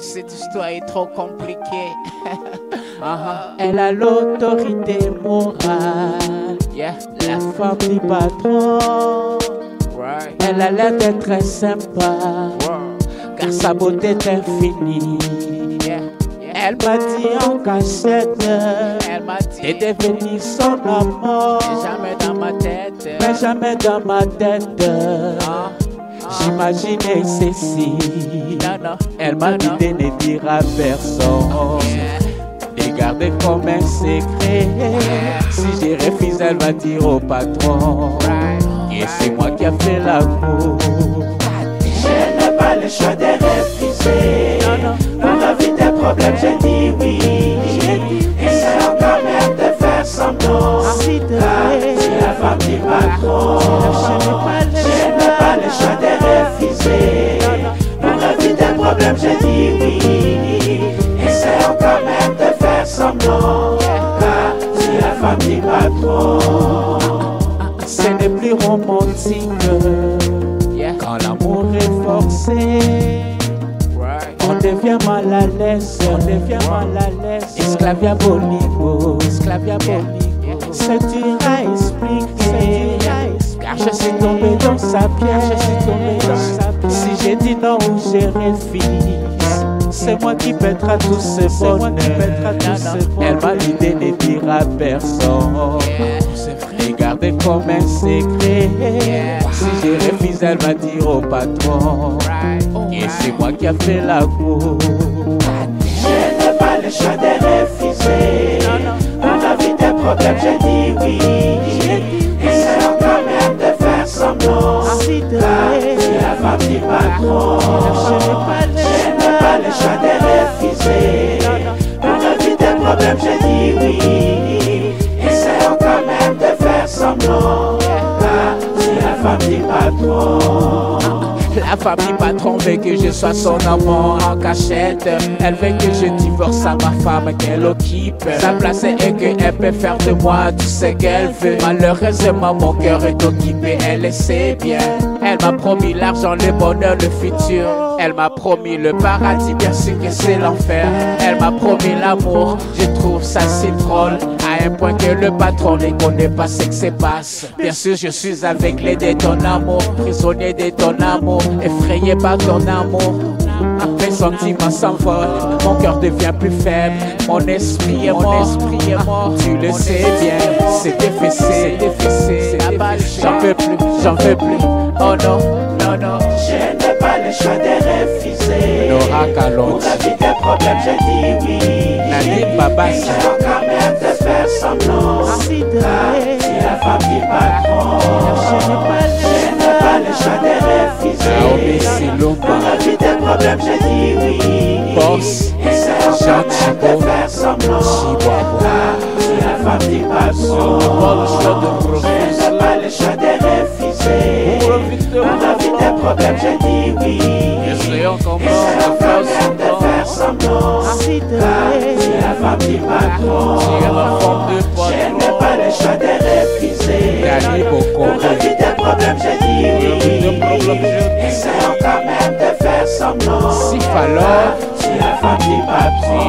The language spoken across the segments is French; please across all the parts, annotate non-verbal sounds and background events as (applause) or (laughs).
Cette histoire est trop compliquée. (laughs) Uh-huh. Elle a l'autorité morale, Yeah, la femme du patron. right. Elle a l'air d'être très sympa, Wow. car sa beauté est infinie. Yeah, yeah. Elle m'a dit en cachette, Elle m'a t'es dit, devenu son amour, t'es jamais dans ma tête. mais jamais dans ma tête. Ah, J'imaginais ceci. Elle m'a dit de ne dire à personne. Et garder comme un secret. Si j'ai refusé, elle va dire au patron. Et c'est moi qui a fait la cour. Je n'ai pas le choix de refuser. Non. Pour éviter des problèmes, j'ai dit oui. Essayons quand même de faire semblant. Problèmes, j'ai dit oui. Essayons quand même de faire semblant. Car c'est la femme du patron. Ce n'est plus romantique quand l'amour est forcé. On devient mal à l'aise, on devient mal à l'aise. Esclavia bonigo, esclavia. C'est dur à expliquer, car je suis tombé dans sa piège, je suis tombé dans sa Si j'ai refuse, c'est moi qui pètera tous ces bonheurs. Elle m'a dit de ne dire à personne. Et garder comme un secret. Si j'ai refusé, elle va dire au patron. Right. Et c'est moi qui a fait la cour. Je n'ai pas le choix patron. Je n'ai pas le choix de refuser. A vu des problèmes, j'ai dit oui. Essayons quand même de faire semblant. Car la femme du patron. La du patron veut que je sois son amant en cachette. Elle veut que je divorce à ma femme, qu'elle occupe sa place et qu'elle peut faire de moi tout ce qu'elle veut. Malheureusement, mon cœur est occupé, elle le sait bien. Elle m'a promis l'argent, le bonheur, le futur. Elle m'a promis le paradis, bien sûr que c'est l'enfer. Elle m'a promis l'amour, je trouve ça si drôle. Un point que le patron ne connaît pas ce qui se passe. Bien sûr, je suis avec les de ton amour, prisonnier de ton amour, effrayé par ton amour. Mes sentiments s'envolent, mon cœur devient plus faible, mon esprit est mort, esprit est mort. Tu le sais bien, c'est défessé, c'est. J'en veux plus, j'en veux plus. Oh non, non, non. Je n'ai pas le choix de refuser. Nora Kalonji. Pour éviter des problèmes, j'ai dit oui. Nadine Babassa. De faire semblant. Car c'est la femme patron. Je n'ai pas le choix de. Silumba. Pour éviter des problèmes, j'ai dit oui. Même Thibault. de semblant. Car c'est la femme patron. Je n'ai pas le choix de refuser. On a vu des problèmes, j'ai dit oui. Essayons comment Essayons de faire même de semblant. Du patron. Je n'ai pas le choix de refuser. Vu des problèmes, j'ai dit. Essayons quand même de faire semblant. Si du tu es forme de patron.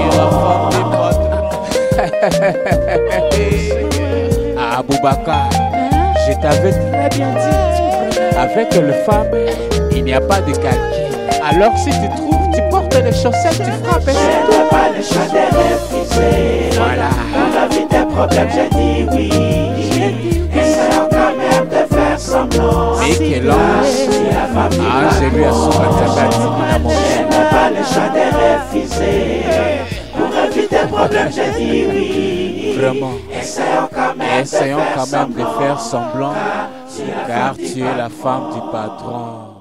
Ah, Boubacar, je t'avais très bien dit. Avec le femme, il n'y a pas de calcul. Alors si tu trouves, tu portes les chaussettes, tu frappes. Je n'ai pas le choix de refuser. Voilà. On a vu des problèmes, j'ai dit oui. Essayons quand même de faire semblant. Mais quel ange. C'est la Ah, j'ai lu à. Soumatabati, mon Je n'ai pas le choix de refuser. Pour éviter des problèmes, j'ai dit oui. Vraiment. Essayons quand même Essayons de faire quand même de semblant. faire semblant, C'est la car tu es la femme du patron.